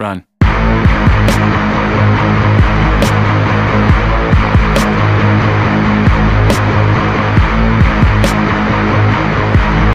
Run.